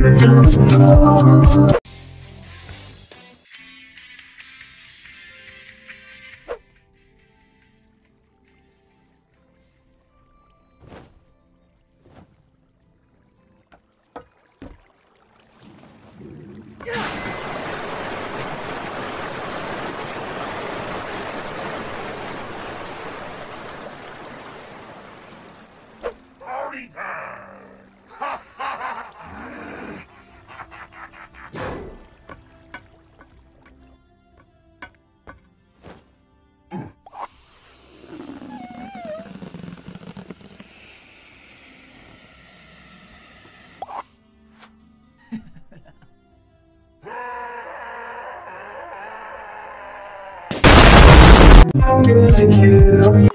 Party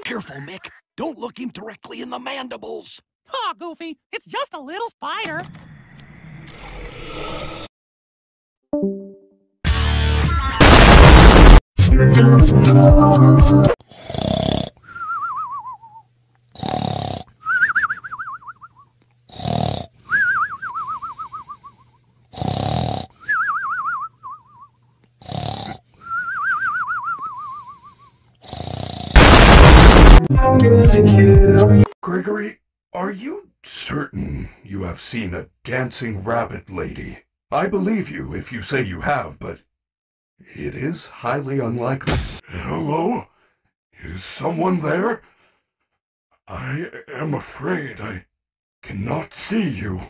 Careful, Mick. Don't look him directly in the mandibles. Aw, Goofy, it's just a little spider. Gregory, are you certain you have seen a dancing rabbit lady? I believe you if you say you have, but it is highly unlikely. Hello? Is someone there? I am afraid I cannot see you.